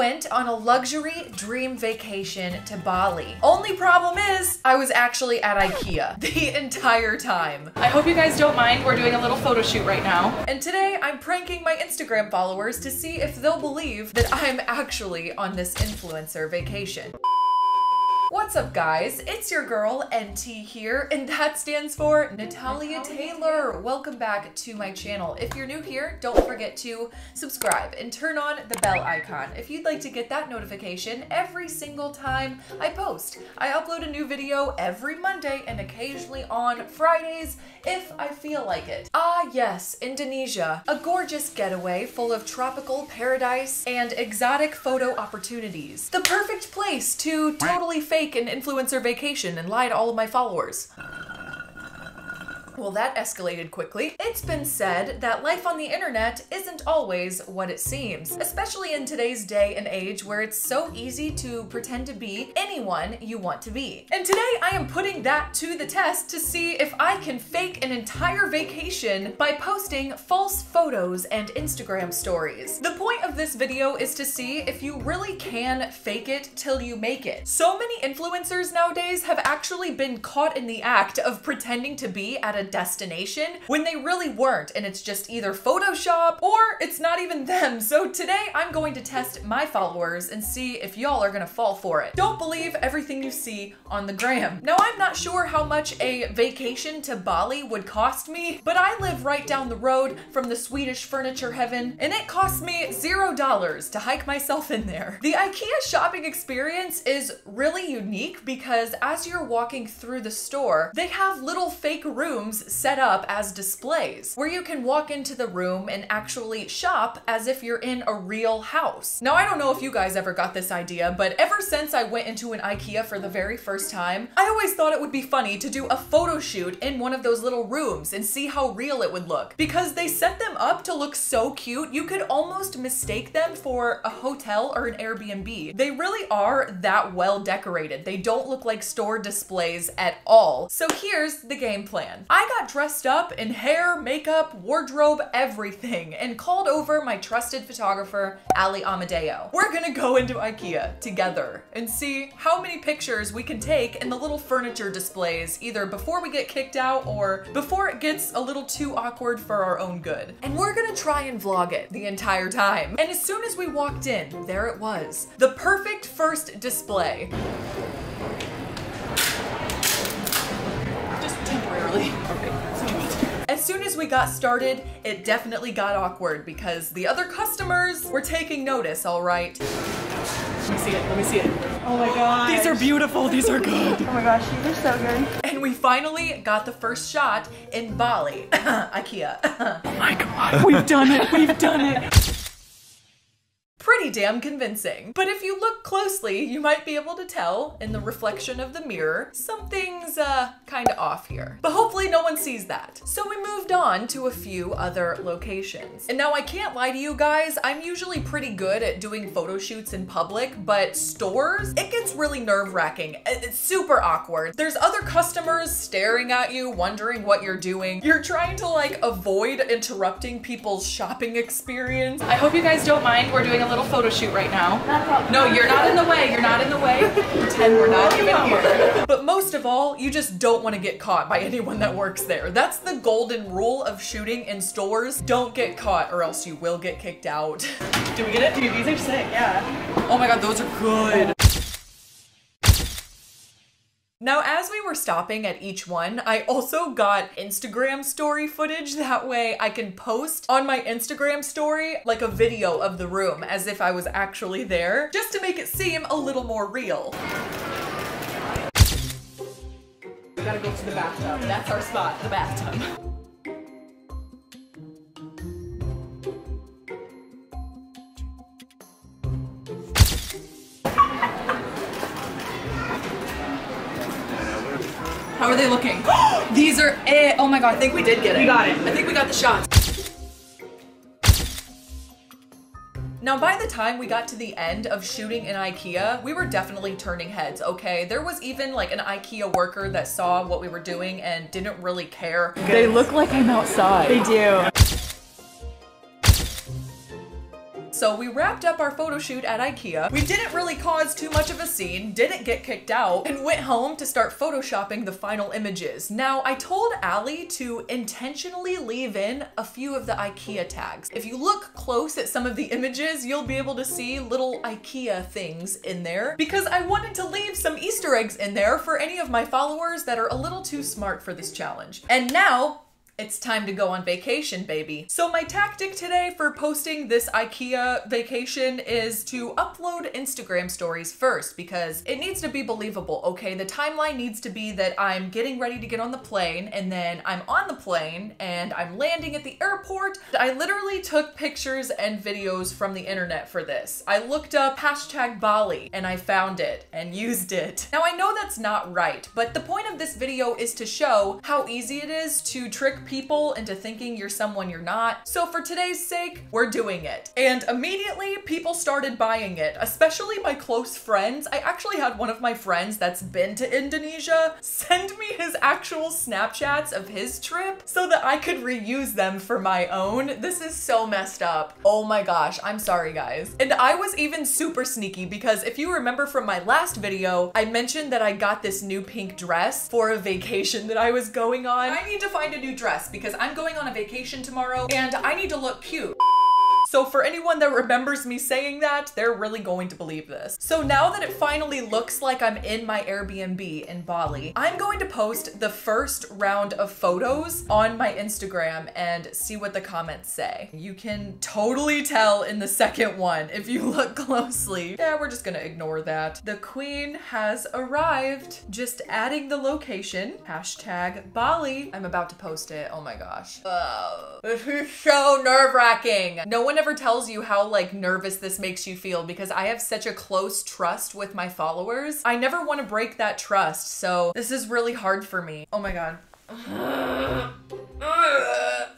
went on a luxury dream vacation to Bali. Only problem is, I was actually at IKEA the entire time. I hope you guys don't mind. We're doing a little photo shoot right now. And today I'm pranking my Instagram followers to see if they'll believe that I'm actually on this influencer vacation. What's up guys? It's your girl NT here and that stands for Natalia Taylor. Welcome back to my channel. If you're new here, don't forget to subscribe and turn on the bell icon if you'd like to get that notification every single time I post. I upload a new video every Monday and occasionally on Fridays if I feel like it. Ah yes, Indonesia. A gorgeous getaway full of tropical paradise and exotic photo opportunities. The perfect place to totally fake an influencer vacation and lie to all of my followers. Well, that escalated quickly. It's been said that life on the internet isn't always what it seems, especially in today's day and age where it's so easy to pretend to be anyone you want to be. And today I am putting that to the test to see if I can fake an entire vacation by posting false photos and Instagram stories. The point of this video is to see if you really can fake it till you make it. So many influencers nowadays have actually been caught in the act of pretending to be at a destination when they really weren't and it's just either Photoshop or it's not even them. So today I'm going to test my followers and see if y'all are gonna fall for it. Don't believe everything you see on the gram. Now I'm not sure how much a vacation to Bali would cost me, but I live right down the road from the Swedish furniture heaven and it cost me zero dollars to hike myself in there. The IKEA shopping experience is really unique because as you're walking through the store, they have little fake rooms set up as displays where you can walk into the room and actually shop as if you're in a real house. Now, I don't know if you guys ever got this idea, but ever since I went into an IKEA for the very first time, I always thought it would be funny to do a photo shoot in one of those little rooms and see how real it would look because they set them up to look so cute, you could almost mistake them for a hotel or an Airbnb. They really are that well decorated. They don't look like store displays at all. So here's the game plan. Got dressed up in hair, makeup, wardrobe, everything, and called over my trusted photographer, Ali Amadeo. We're gonna go into IKEA together and see how many pictures we can take in the little furniture displays, either before we get kicked out or before it gets a little too awkward for our own good. And we're gonna try and vlog it the entire time. And as soon as we walked in, there it was. The perfect first display. Just temporarily. As soon as we got started, it definitely got awkward because the other customers were taking notice, all right? Let me see it. Let me see it. Oh my god. These are beautiful. These are good. Oh my gosh, these are so good. And we finally got the first shot in Bali, IKEA. Oh my god. We've done it. We've done it. Pretty damn convincing. But if you look closely, you might be able to tell in the reflection of the mirror, something's uh, kinda off here. But hopefully no one sees that. So we moved on to a few other locations. And now I can't lie to you guys, I'm usually pretty good at doing photo shoots in public, but stores, it gets really nerve wracking. It's super awkward. There's other customers staring at you, wondering what you're doing. You're trying to like avoid interrupting people's shopping experience. I hope you guys don't mind. We're doing a little photo shoot right now. No, you're not in the way. You're not in the way. Pretend we're not even here. But most of all, you just don't want to get caught by anyone that works there. That's the golden rule of shooting in stores. Don't get caught or else you will get kicked out. Do we get it? Dude, these are sick. Yeah. Oh my god, those are good. Now, as we were stopping at each one, I also got Instagram story footage. That way I can post on my Instagram story like a video of the room as if I was actually there, just to make it seem a little more real. We gotta go to the bathtub. That's our spot, the bathtub. Are they looking? These are it. Oh my god, I think we did get it. We got it. I think we got the shots. Now, by the time we got to the end of shooting in IKEA, we were definitely turning heads, okay? There was even like an IKEA worker that saw what we were doing and didn't really care. They look like I'm outside. They do. So we wrapped up our photo shoot at IKEA. We didn't really cause too much of a scene, didn't get kicked out, and went home to start photoshopping the final images. Now, I told Allie to intentionally leave in a few of the IKEA tags. If you look close at some of the images, you'll be able to see little IKEA things in there because I wanted to leave some Easter eggs in there for any of my followers that are a little too smart for this challenge. And now, it's time to go on vacation, baby. So my tactic today for posting this IKEA vacation is to upload Instagram stories first because it needs to be believable, okay? The timeline needs to be that I'm getting ready to get on the plane and then I'm on the plane and I'm landing at the airport. I literally took pictures and videos from the internet for this. I looked up hashtag Bali and I found it and used it. Now I know that's not right, but the point of this video is to show how easy it is to trick people into thinking you're someone you're not. So for today's sake, we're doing it. And immediately people started buying it, especially my close friends. I actually had one of my friends that's been to Indonesia send me his actual Snapchats of his trip so that I could reuse them for my own. This is so messed up. Oh my gosh, I'm sorry guys. And I was even super sneaky because if you remember from my last video, I mentioned that I got this new pink dress for a vacation that I was going on. I need to find a new dress because I'm going on a vacation tomorrow and I need to look cute. So for anyone that remembers me saying that, they're really going to believe this. So now that it finally looks like I'm in my Airbnb in Bali, I'm going to post the first round of photos on my Instagram and see what the comments say. You can totally tell in the second one if you look closely. Yeah, we're just gonna ignore that. The queen has arrived. Just adding the location. Hashtag Bali. I'm about to post it. Oh my gosh. Oh, this is so nerve wracking. No one ever tells you how like nervous this makes you feel because I have such a close trust with my followers. I never want to break that trust. So this is really hard for me. Oh my God.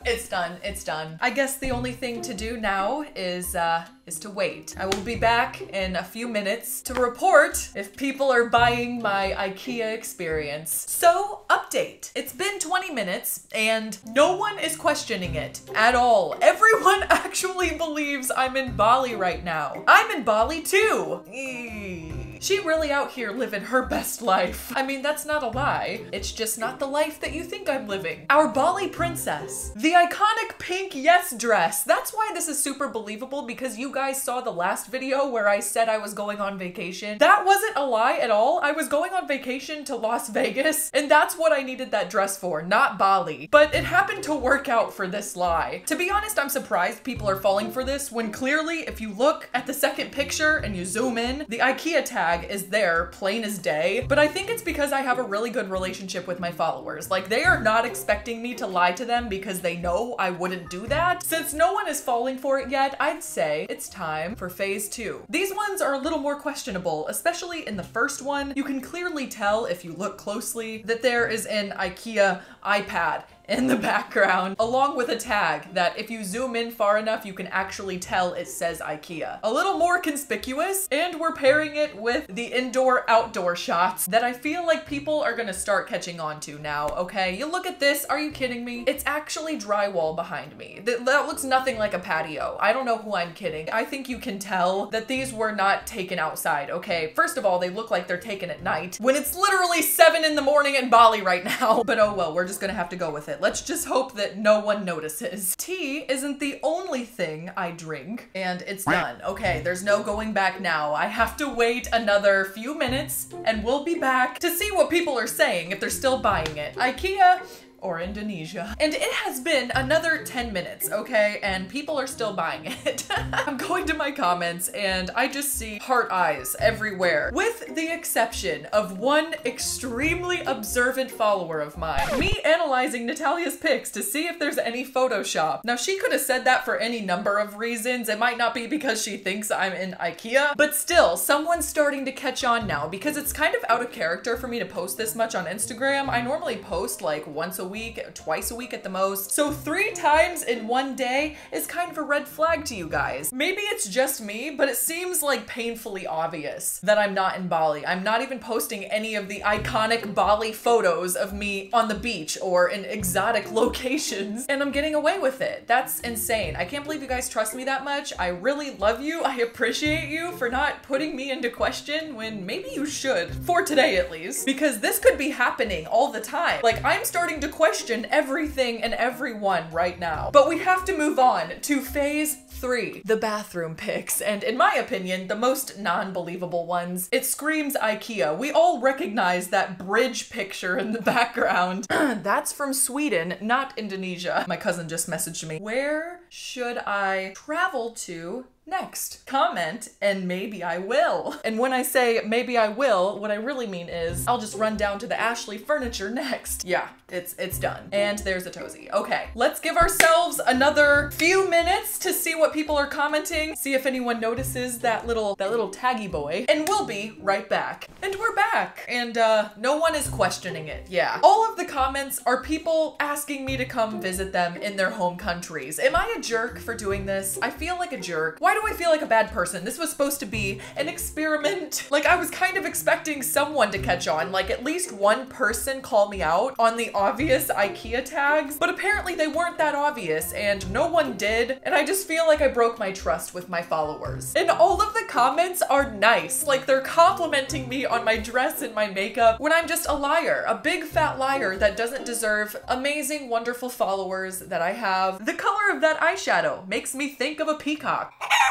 It's done. It's done. I guess the only thing to do now is uh is to wait. I will be back in a few minutes to report if people are buying my IKEA experience. So, update. It's been 20 minutes and no one is questioning it at all. Everyone actually believes I'm in Bali right now. I'm in Bali too. Eee. She really out here living her best life. I mean, that's not a lie. It's just not the life that you think I'm living. Our Bali princess. The iconic pink yes dress. That's why this is super believable because you guys saw the last video where I said I was going on vacation. That wasn't a lie at all. I was going on vacation to Las Vegas and that's what I needed that dress for, not Bali. But it happened to work out for this lie. To be honest, I'm surprised people are falling for this when clearly if you look at the second picture and you zoom in, the IKEA tag is there plain as day, but I think it's because I have a really good relationship with my followers. Like they are not expecting me to lie to them because they know I wouldn't do that. Since no one is falling for it yet, I'd say it's time for phase two. These ones are a little more questionable, especially in the first one. You can clearly tell if you look closely that there is an IKEA iPad in the background, along with a tag that if you zoom in far enough, you can actually tell it says IKEA. A little more conspicuous, and we're pairing it with the indoor-outdoor shots that I feel like people are gonna start catching on to now, okay? You look at this, are you kidding me? It's actually drywall behind me. That, that looks nothing like a patio. I don't know who I'm kidding. I think you can tell that these were not taken outside, okay? First of all, they look like they're taken at night when it's literally seven in the morning in Bali right now. But oh well, we're just gonna have to go with it. Let's just hope that no one notices. Tea isn't the only thing I drink, and it's done. Okay, there's no going back now. I have to wait another few minutes, and we'll be back to see what people are saying if they're still buying it. IKEA, or Indonesia. And it has been another 10 minutes, okay? And people are still buying it. I'm going to my comments and I just see heart eyes everywhere, with the exception of one extremely observant follower of mine. Me analyzing Natalia's pics to see if there's any Photoshop. Now, she could have said that for any number of reasons. It might not be because she thinks I'm in Ikea, but still, someone's starting to catch on now because it's kind of out of character for me to post this much on Instagram. I normally post like once a week, twice a week at the most. So three times in one day is kind of a red flag to you guys. Maybe it's just me, but it seems like painfully obvious that I'm not in Bali. I'm not even posting any of the iconic Bali photos of me on the beach or in exotic locations, and I'm getting away with it. That's insane. I can't believe you guys trust me that much. I really love you. I appreciate you for not putting me into question when maybe you should, for today at least, because this could be happening all the time. Like, I'm starting to question everything and everyone right now. But we have to move on to phase three, the bathroom pics, and in my opinion, the most non-believable ones. It screams IKEA. We all recognize that bridge picture in the background. That's from Sweden, not Indonesia. My cousin just messaged me. Where should I travel to next. Comment and maybe I will. And when I say maybe I will, what I really mean is I'll just run down to the Ashley furniture next. Yeah, it's it's done. And there's a Tozy. Okay, let's give ourselves another few minutes to see what people are commenting, see if anyone notices that little that little taggy boy, and we'll be right back. And we're back. And uh no one is questioning it. Yeah. All of the comments are people asking me to come visit them in their home countries. Am I a jerk for doing this? I feel like a jerk. Why do I feel like a bad person? This was supposed to be an experiment. Like I was kind of expecting someone to catch on, like at least one person call me out on the obvious IKEA tags, but apparently they weren't that obvious and no one did. And I just feel like I broke my trust with my followers. And all of the comments are nice. Like they're complimenting me on my dress and my makeup when I'm just a liar, a big fat liar that doesn't deserve amazing, wonderful followers that I have. The color of that eyeshadow makes me think of a peacock.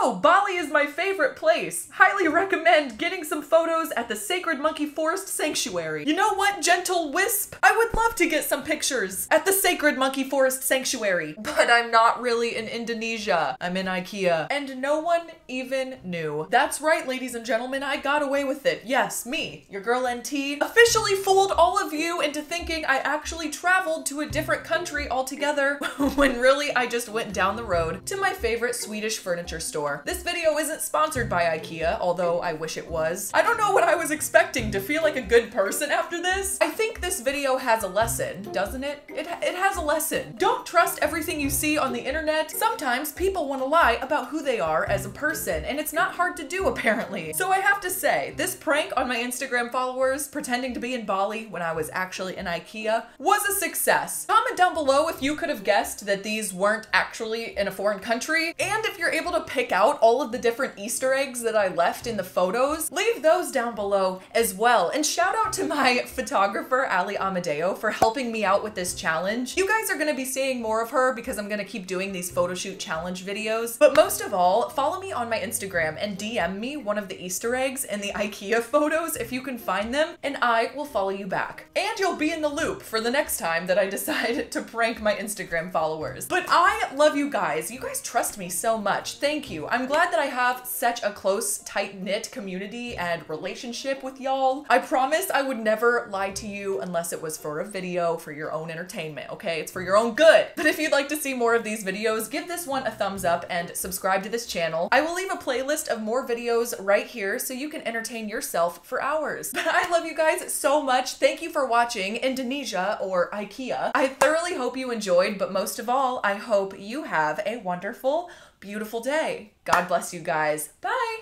Oh, Bali is my favorite place. Highly recommend getting some photos at the Sacred Monkey Forest Sanctuary. You know what, gentle wisp? I would love to get some pictures at the Sacred Monkey Forest Sanctuary, but I'm not really in Indonesia. I'm in Ikea. And no one even knew. That's right, ladies and gentlemen, I got away with it. Yes, me, your girl NT, officially fooled all of you into thinking I actually traveled to a different country altogether, when really I just went down the road to my favorite Swedish furniture store. This video isn't sponsored by IKEA, although I wish it was. I don't know what I was expecting to feel like a good person after this. I think this video has a lesson, doesn't it? It, it has a lesson. Don't trust everything you see on the internet. Sometimes people want to lie about who they are as a person, and it's not hard to do apparently. So I have to say, this prank on my Instagram followers pretending to be in Bali when I was actually in IKEA was a success. Comment down below if you could have guessed that these weren't actually in a foreign country, and if you're able to pick out all of the different Easter eggs that I left in the photos, leave those down below as well. And shout out to my photographer, Ali Amadeo, for helping me out with this challenge. You guys are gonna be seeing more of her because I'm gonna keep doing these photo shoot challenge videos. But most of all, follow me on my Instagram and DM me one of the Easter eggs in the IKEA photos if you can find them, and I will follow you back. And you'll be in the loop for the next time that I decide to prank my Instagram followers. But I love you guys. You guys trust me so much. Thank you. I'm glad that I have such a close, tight-knit community and relationship with y'all. I promise I would never lie to you unless it was for a video for your own entertainment, okay? It's for your own good. But if you'd like to see more of these videos, give this one a thumbs up and subscribe to this channel. I will leave a playlist of more videos right here so you can entertain yourself for hours. But I love you guys so much. Thank you for watching Indonesia or IKEA. I thoroughly hope you enjoyed, but most of all, I hope you have a wonderful, beautiful day. God bless you guys. Bye.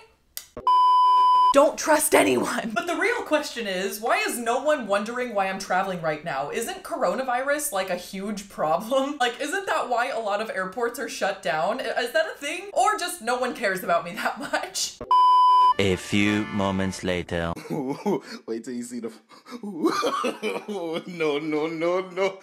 Don't trust anyone. But the real question is, why is no one wondering why I'm traveling right now? Isn't coronavirus like a huge problem? Like, isn't that why a lot of airports are shut down? Is that a thing? Or just no one cares about me that much? A few moments later. Wait till you see the. no, no, no, no.